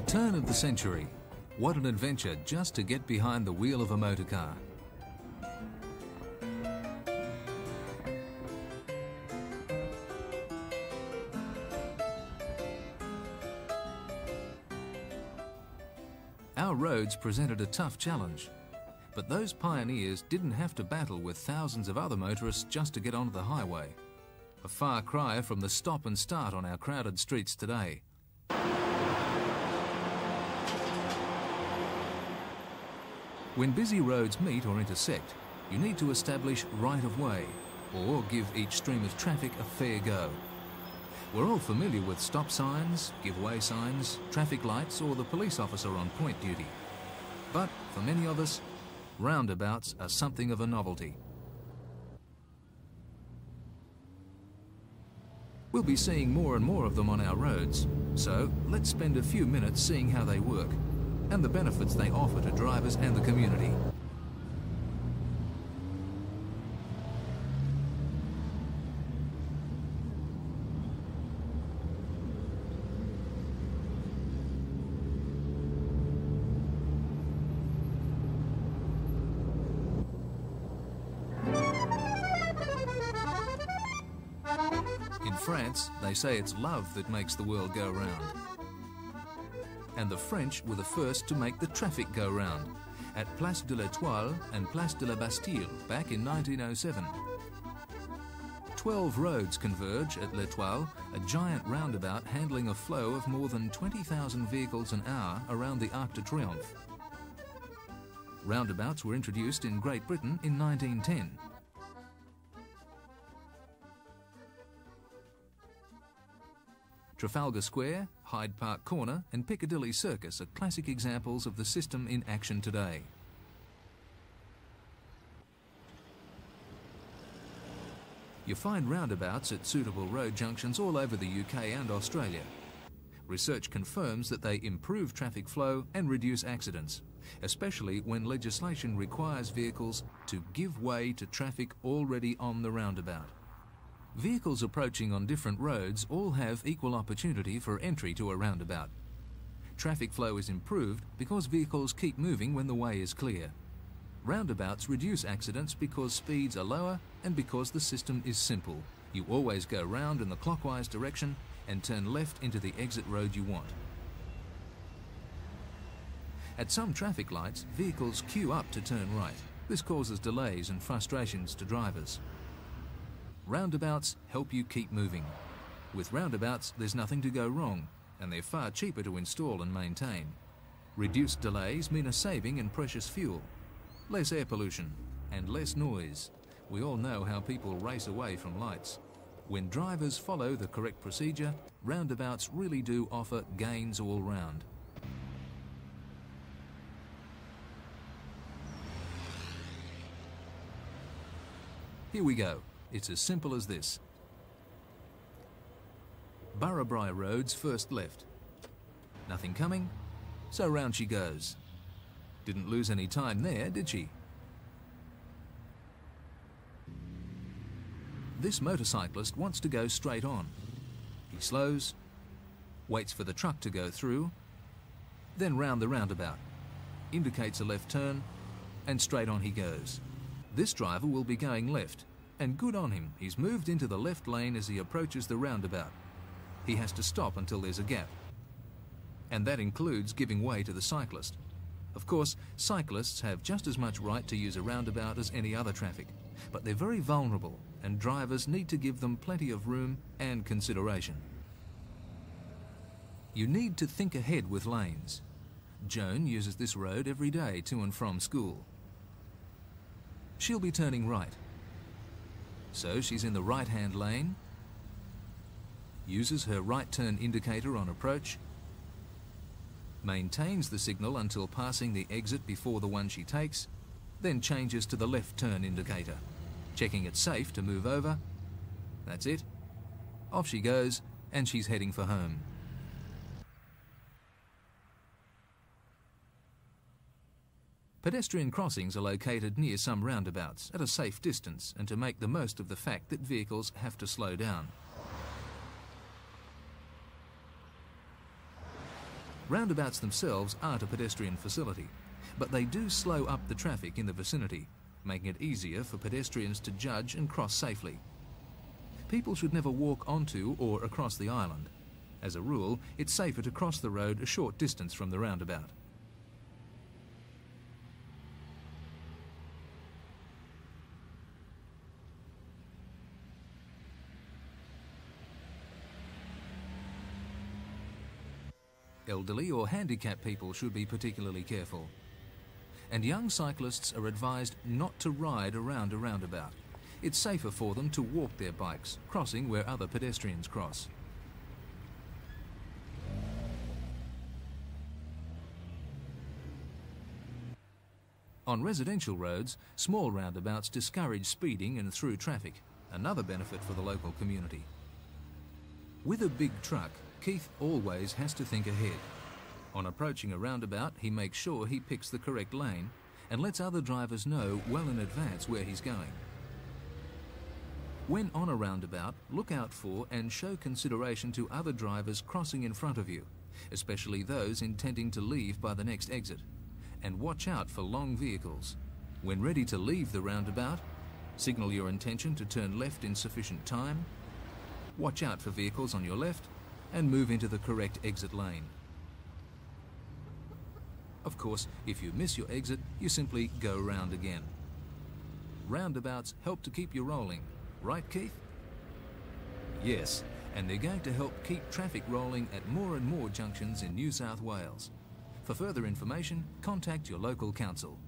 turn of the century. What an adventure just to get behind the wheel of a motor car. Our roads presented a tough challenge. But those pioneers didn't have to battle with thousands of other motorists just to get onto the highway. A far cry from the stop and start on our crowded streets today. When busy roads meet or intersect, you need to establish right of way or give each stream of traffic a fair go. We're all familiar with stop signs, give way signs, traffic lights, or the police officer on point duty. But for many of us, roundabouts are something of a novelty. We'll be seeing more and more of them on our roads, so let's spend a few minutes seeing how they work and the benefits they offer to drivers and the community. In France, they say it's love that makes the world go round. And the French were the first to make the traffic go round at Place de l'Étoile and Place de la Bastille back in 1907. Twelve roads converge at l'Étoile, a giant roundabout handling a flow of more than 20,000 vehicles an hour around the Arc de Triomphe. Roundabouts were introduced in Great Britain in 1910. Trafalgar Square, Hyde Park Corner, and Piccadilly Circus are classic examples of the system in action today. You find roundabouts at suitable road junctions all over the UK and Australia. Research confirms that they improve traffic flow and reduce accidents, especially when legislation requires vehicles to give way to traffic already on the roundabout. Vehicles approaching on different roads all have equal opportunity for entry to a roundabout. Traffic flow is improved because vehicles keep moving when the way is clear. Roundabouts reduce accidents because speeds are lower and because the system is simple. You always go round in the clockwise direction and turn left into the exit road you want. At some traffic lights, vehicles queue up to turn right. This causes delays and frustrations to drivers. Roundabouts help you keep moving. With roundabouts, there's nothing to go wrong, and they're far cheaper to install and maintain. Reduced delays mean a saving in precious fuel, less air pollution, and less noise. We all know how people race away from lights. When drivers follow the correct procedure, roundabouts really do offer gains all round. Here we go. It's as simple as this. Burrabri Road's first left. Nothing coming, so round she goes. Didn't lose any time there, did she? This motorcyclist wants to go straight on. He slows, waits for the truck to go through, then round the roundabout, indicates a left turn, and straight on he goes. This driver will be going left, and good on him, he's moved into the left lane as he approaches the roundabout. He has to stop until there's a gap. And that includes giving way to the cyclist. Of course, cyclists have just as much right to use a roundabout as any other traffic, but they're very vulnerable and drivers need to give them plenty of room and consideration. You need to think ahead with lanes. Joan uses this road every day to and from school. She'll be turning right. So she's in the right-hand lane, uses her right turn indicator on approach, maintains the signal until passing the exit before the one she takes, then changes to the left turn indicator, checking it's safe to move over. That's it. Off she goes, and she's heading for home. Pedestrian crossings are located near some roundabouts at a safe distance and to make the most of the fact that vehicles have to slow down. Roundabouts themselves aren't a pedestrian facility, but they do slow up the traffic in the vicinity, making it easier for pedestrians to judge and cross safely. People should never walk onto or across the island. As a rule, it's safer to cross the road a short distance from the roundabout. Elderly or handicapped people should be particularly careful. And young cyclists are advised not to ride around a roundabout. It's safer for them to walk their bikes, crossing where other pedestrians cross. On residential roads, small roundabouts discourage speeding and through traffic, another benefit for the local community. With a big truck, Keith always has to think ahead. On approaching a roundabout, he makes sure he picks the correct lane and lets other drivers know well in advance where he's going. When on a roundabout, look out for and show consideration to other drivers crossing in front of you, especially those intending to leave by the next exit. And watch out for long vehicles. When ready to leave the roundabout, signal your intention to turn left in sufficient time. Watch out for vehicles on your left and move into the correct exit lane. Of course, if you miss your exit, you simply go round again. Roundabouts help to keep you rolling, right Keith? Yes, and they're going to help keep traffic rolling at more and more junctions in New South Wales. For further information, contact your local council.